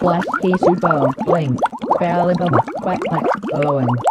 Flash Subo Link Balabama Quack Quack Owen.